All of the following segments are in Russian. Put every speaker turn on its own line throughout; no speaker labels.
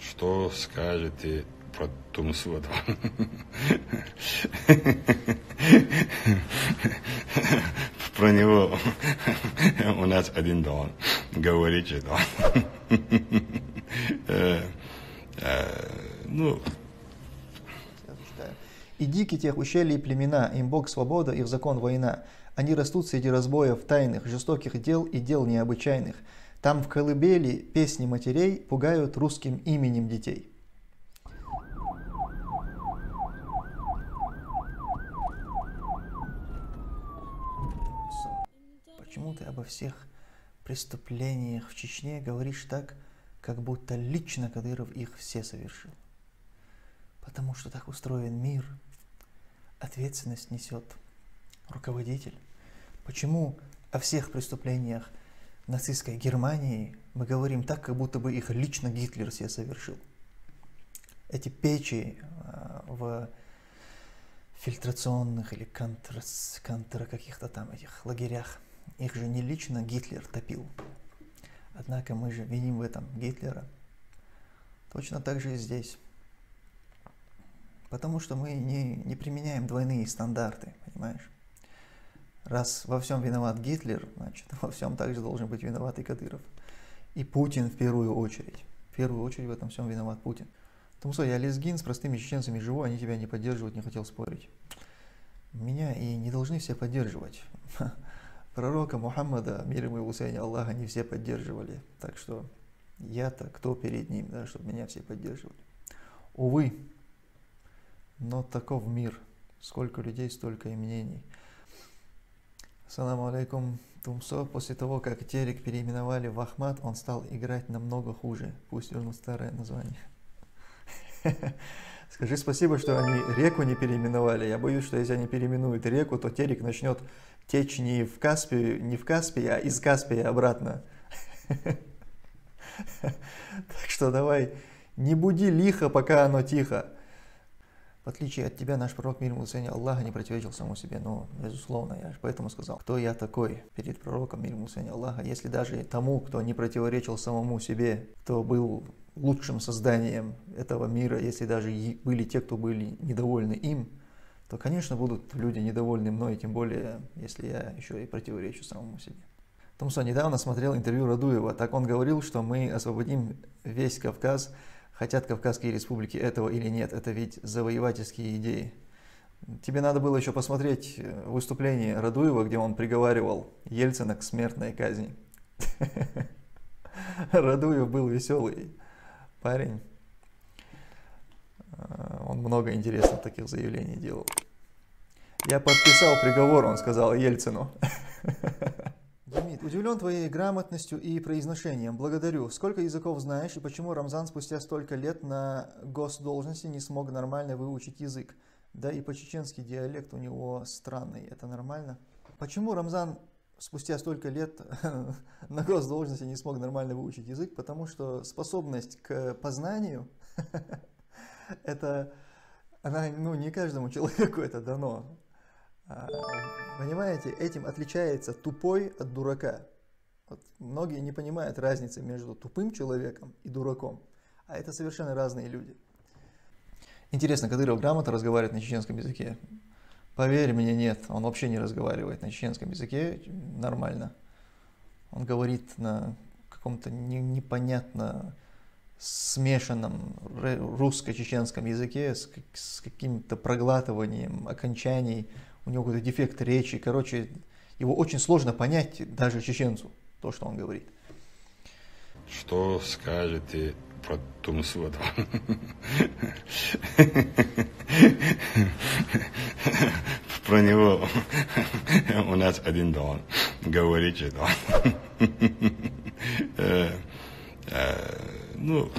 Что скажете про Тумсу? Про него у нас один дом. Говорите, да. Э, э, Ну.
«И дики тех ущелий племена, им Бог свобода, их закон война. Они растут среди разбоев тайных, жестоких дел и дел необычайных. Там в колыбели песни матерей пугают русским именем детей». Почему ты обо всех преступлениях в Чечне говоришь так, как будто лично Кадыров их все совершил? Потому что так устроен мир. Ответственность несет руководитель. Почему о всех преступлениях нацистской Германии мы говорим так, как будто бы их лично Гитлер все совершил? Эти печи э, в фильтрационных или контра, контра каких-то там этих лагерях, их же не лично Гитлер топил. Однако мы же виним в этом Гитлера. Точно так же и здесь. Потому что мы не, не применяем двойные стандарты, понимаешь? Раз во всем виноват Гитлер, значит, во всем также должен быть виноват и Кадыров. И Путин в первую очередь. В первую очередь в этом всем виноват Путин. Тумсо, я лезгин, с простыми чеченцами живу, они тебя не поддерживают, не хотел спорить. Меня и не должны все поддерживать. Пророка Мухаммада, мир ему и усыне Аллаха, не все поддерживали. Так что я-то кто перед ним, да, чтобы меня все поддерживали. Увы, но таков мир. Сколько людей, столько и мнений. Саламу алейкум, Тумсо. После того, как Терек переименовали в Ахмат, он стал играть намного хуже. Пусть вернут старое название. Скажи спасибо, что они реку не переименовали. Я боюсь, что если они переименуют реку, то Терек начнет течь не в Каспию, не в Каспий, а из Каспия обратно. Так что давай, не буди лихо, пока оно тихо. В отличие от тебя, наш пророк мир ему цене Аллаха не противоречил самому себе. Но, безусловно, я же поэтому сказал, кто я такой перед пророком мир ему цене Аллаха, если даже тому, кто не противоречил самому себе, кто был лучшим созданием этого мира, если даже были те, кто были недовольны им, то, конечно, будут люди недовольны мной, тем более, если я еще и противоречу самому себе. Том, что недавно смотрел интервью Радуева, так он говорил, что мы освободим весь Кавказ, хотят Кавказские республики этого или нет, это ведь завоевательские идеи. Тебе надо было еще посмотреть выступление Радуева, где он приговаривал Ельцина к смертной казни. Радуев был веселый парень. Он много интересных таких заявлений делал. Я подписал приговор, он сказал Ельцину. Удивлен твоей грамотностью и произношением. Благодарю. Сколько языков знаешь и почему Рамзан спустя столько лет на госдолжности не смог нормально выучить язык? Да и по-чеченски диалект у него странный. Это нормально? Почему Рамзан спустя столько лет на госдолжности не смог нормально выучить язык? Потому что способность к познанию это она ну, не каждому человеку это дано. Понимаете, этим отличается тупой от дурака. Вот многие не понимают разницы между тупым человеком и дураком, а это совершенно разные люди. Интересно, Кадыров грамотно разговаривает на чеченском языке? Поверь мне, нет, он вообще не разговаривает на чеченском языке нормально. Он говорит на каком-то непонятно смешанном русско-чеченском языке с, с каким-то проглатыванием окончаний, у него какой-то дефект речи, короче, его очень сложно понять даже чеченцу, то, что он говорит.
Что скажете про Тумсу? Про него у нас один дом. Говорите, да. Ну,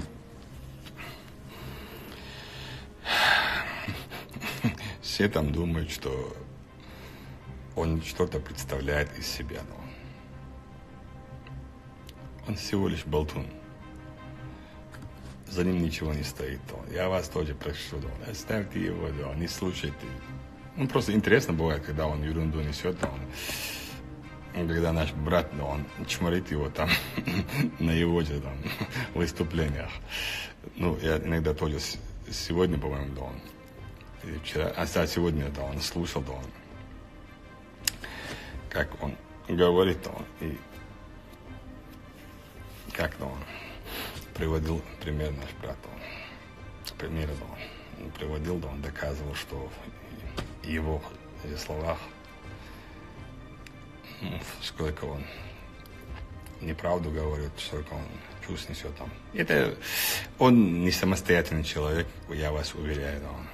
все там думают, что что-то представляет из себя, он всего лишь болтун. За ним ничего не стоит. Я вас тоже прошу, да, оставьте его, да, не слушайте. Ну, просто интересно бывает, когда он ерунду несет, он когда наш брат, ну, он чморит его там на его же там выступлениях. Ну, я иногда тоже сегодня, по-моему, да, он, вчера, а сегодня, да, он слушал, да, он, как он говорит, он, и как, он приводил пример наш брат, он, примеры, да, он приводил, да, он доказывал, что его словах сколько он неправду говорит, сколько он чувств несет там. Это он не самостоятельный человек, я вас уверяю, да он.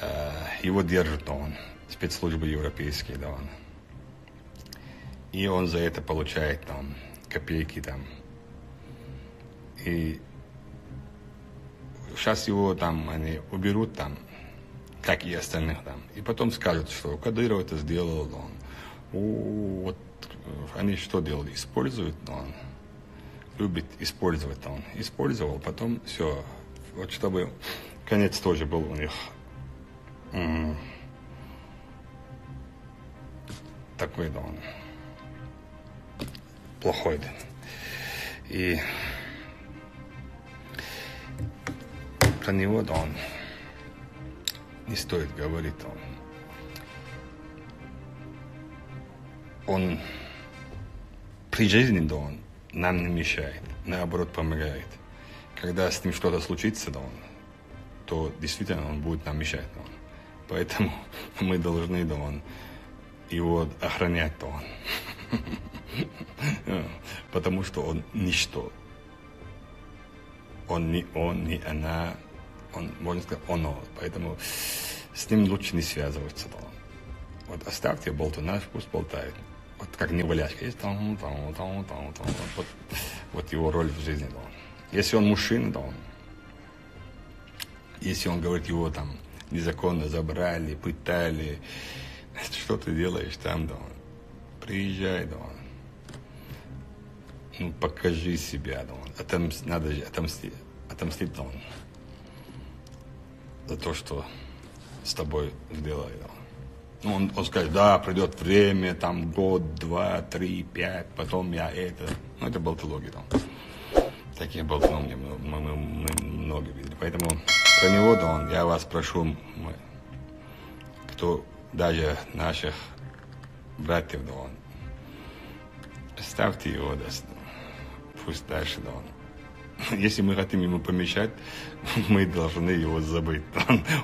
Э, его держит, он, спецслужбы европейские, да он. И он за это получает там копейки там. И сейчас его там они уберут там, как и остальных там. И потом скажут, что Кадыров это сделал, он вот они что делали? Используют, он любит использовать, он использовал, потом все, вот чтобы конец тоже был у них такой, да, он плохой, да. И про него, да, он не стоит говорить, он он при жизни, да, он нам не мешает, наоборот помогает. Когда с ним что-то случится, да, он, то действительно он будет нам мешать, да, он. Поэтому мы должны, да, он, его охранять, да, он. Потому что он ничто. Он не он, не она, он, можно сказать, оно. Поэтому с ним лучше не связываться, да. Вот оставьте болтуна, пусть болтает вот как неваляшка есть, там, там, там, там, там, вот, вот его роль в жизни, да. Если он мужчина, да, он, если он говорит, его там незаконно забрали, пытали, что ты делаешь там, да, приезжай, да, ну, покажи себя, да, Отомс, надо же отомстить, отомстить, да, за то, что с тобой сделали, да. Ну, он, он скажет, да, придет время, там год, два, три, пять, потом я это. Ну, это болтология там. Таких болтунов мы, мы, мы, много видели. Поэтому про него, да, он, я вас прошу, мы, кто даже наших братьев, да, он, оставьте его, да, пусть дальше, да, он. Если мы хотим ему помешать, мы должны его забыть.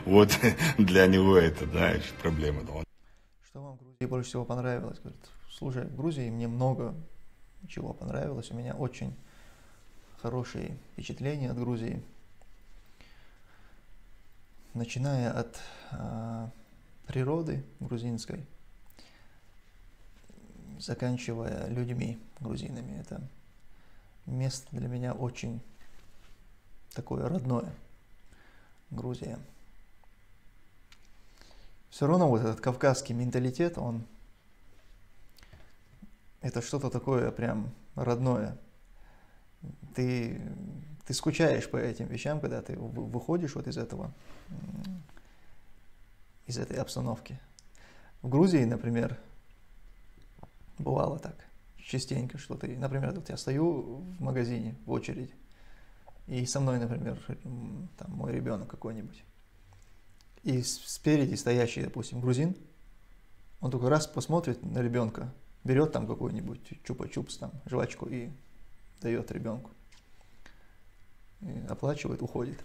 Вот для него это, да, проблема.
Что вам в Грузии больше всего понравилось? Говорит, слушай, в Грузии мне много чего понравилось. У меня очень хорошие впечатления от Грузии. Начиная от э, природы грузинской, заканчивая людьми грузинами. Это место для меня очень такое родное. Грузия все равно вот этот кавказский менталитет, он это что-то такое прям родное. Ты, ты скучаешь по этим вещам, когда ты выходишь вот из этого, из этой обстановки. В Грузии, например, бывало так частенько, что ты, например, вот я стою в магазине в очереди, и со мной, например, там мой ребенок какой-нибудь и спереди стоящий, допустим, грузин, он только раз посмотрит на ребенка, берет там какой-нибудь чупа-чупс, там, жвачку и дает ребенку. И оплачивает, уходит.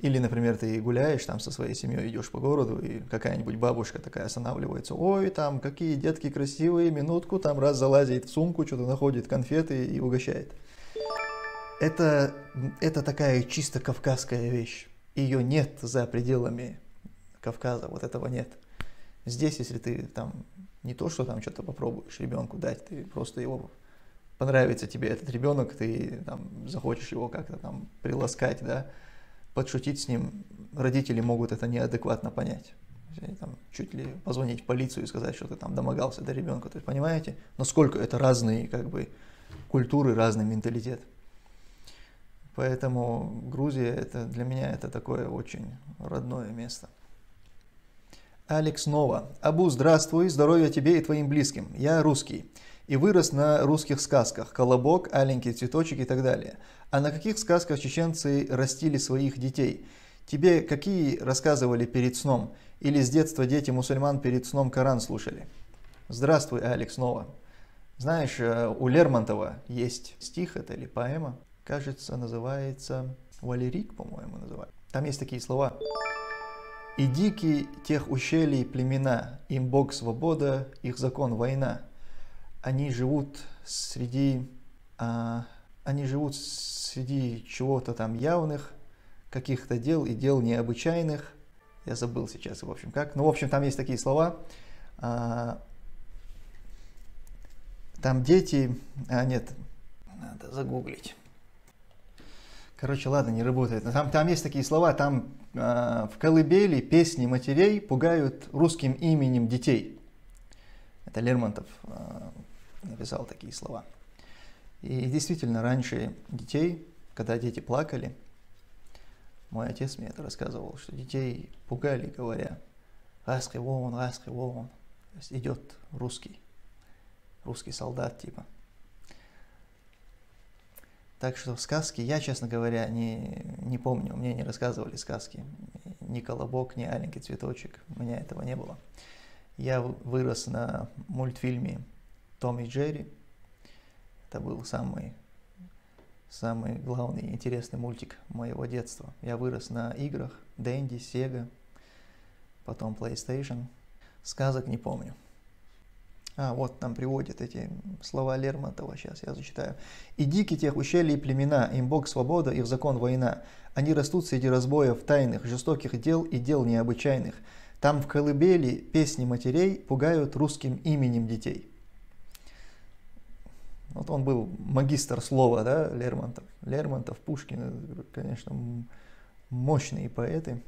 Или, например, ты гуляешь там со своей семьей, идешь по городу, и какая-нибудь бабушка такая останавливается. Ой, там какие детки красивые, минутку, там раз залазит в сумку, что-то находит конфеты и угощает. Это, это такая чисто кавказская вещь. Ее нет за пределами Кавказа, вот этого нет. Здесь, если ты там не то, что там что-то попробуешь ребенку дать, ты просто его понравится тебе этот ребенок, ты там захочешь его как-то там приласкать, да, подшутить с ним, родители могут это неадекватно понять. Там, чуть ли позвонить в полицию и сказать, что ты там домогался до ребенка. То есть понимаете, насколько это разные как бы культуры, разный менталитет. Поэтому Грузия это для меня это такое очень родное место. Алекс Нова. Абу, здравствуй, здоровья тебе и твоим близким. Я русский. И вырос на русских сказках. Колобок, аленький цветочек и так далее. А на каких сказках чеченцы растили своих детей? Тебе какие рассказывали перед сном? Или с детства дети мусульман перед сном Коран слушали? Здравствуй, Алекс Нова. Знаешь, э, у Лермонтова есть стих, это или поэма, кажется, называется Валерик, по-моему, называют. Там есть такие слова. «И дикие тех ущелий племена, им Бог свобода, их закон война. Они живут среди, а, они живут среди чего-то там явных, каких-то дел и дел необычайных. Я забыл сейчас, в общем, как. Ну, в общем, там есть такие слова. А, там дети... А, нет, надо загуглить. Короче, ладно, не работает. Там, там есть такие слова, там э, в колыбели песни матерей пугают русским именем детей. Это Лермонтов э, написал такие слова. И действительно, раньше детей, когда дети плакали, мой отец мне это рассказывал, что детей пугали, говоря, «Раски вон, раски вон». То есть идет русский, русский солдат типа. Так что сказки я, честно говоря, не, не помню. Мне не рассказывали сказки. Ни «Колобок», ни «Аленький цветочек». У меня этого не было. Я вырос на мультфильме «Том и Джерри». Это был самый, самый главный интересный мультик моего детства. Я вырос на играх Дэнди, Сега, потом PlayStation. Сказок не помню. А, вот там приводит эти слова Лермонтова, сейчас я зачитаю. «И дики тех ущелий племена, им Бог свобода, их закон война. Они растут среди разбоев тайных, жестоких дел и дел необычайных. Там в колыбели песни матерей пугают русским именем детей». Вот он был магистр слова, да, Лермонтов. Лермонтов, Пушкин, конечно, мощные поэты.